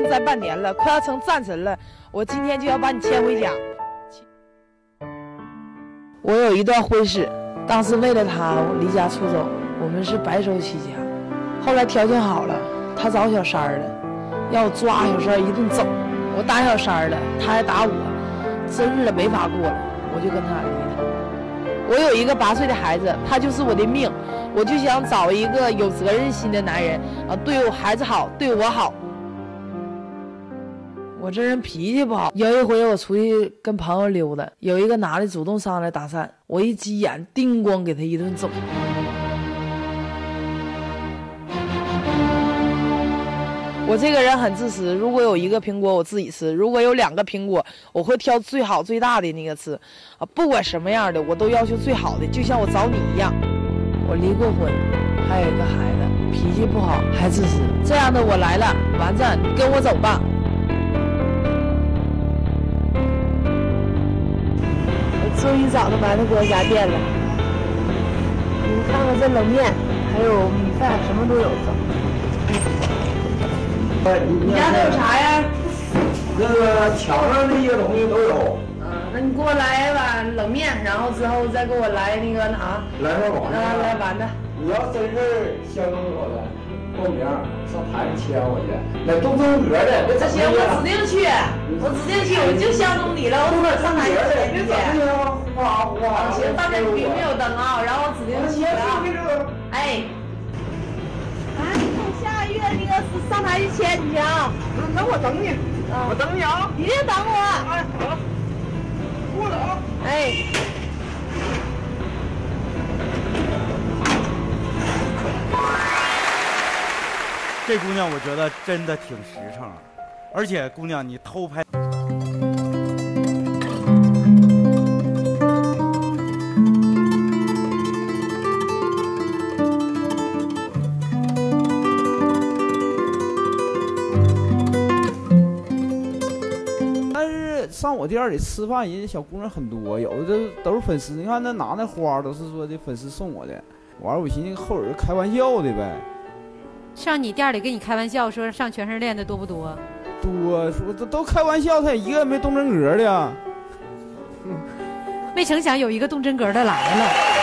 上栽半年了，快要成战神了。我今天就要把你牵回家。我有一段婚史，当时为了他，我离家出走，我们是白手起家。后来条件好了，他找小三儿了，要抓小三儿一顿揍。我打小三儿了，他还打我，这日子没法过了，我就跟他离了。我有一个八岁的孩子，他就是我的命，我就想找一个有责任心的男人啊，对我孩子好，对我好。我这人脾气不好，有一回我出去跟朋友溜达，有一个男的主动上来搭讪，我一急眼，叮咣给他一顿揍。我这个人很自私，如果有一个苹果我自己吃，如果有两个苹果，我会挑最好最大的那个吃，啊，不管什么样的我都要求最好的，就像我找你一样。我离过婚，还有一个孩子，脾气不好还自私，这样的我来了，丸子，你跟我走吧。终于找到馒头哥家店了，你们看看这冷面，还有米饭，什么都有。你家都有啥呀？那个墙上那些东西都有。嗯，那你给我来一碗冷面，然后之后再给我来那个啥？来份丸子。来丸子。你要真是相中我的。报名上台签我去，那东正阁的，这行，我指定去，我指定去，我就相中你了，我上台签去。哗哗。行，大家别没有灯啊，然后我指定去了。哎。啊，下个月那个上台去签去啊。那我等你，我等你啊。一定等我。哎，好。过这姑娘我觉得真的挺实诚，而且姑娘你偷拍。但是上我店里吃饭人家小姑娘很多，有的都是粉丝。你看那拿那花都是说的粉丝送我的，完了我寻思后人开玩笑的呗。上你店里跟你开玩笑说上全身练的多不多？多，说都都开玩笑，他也一个也没动真格的。没成想有一个动真格的来了。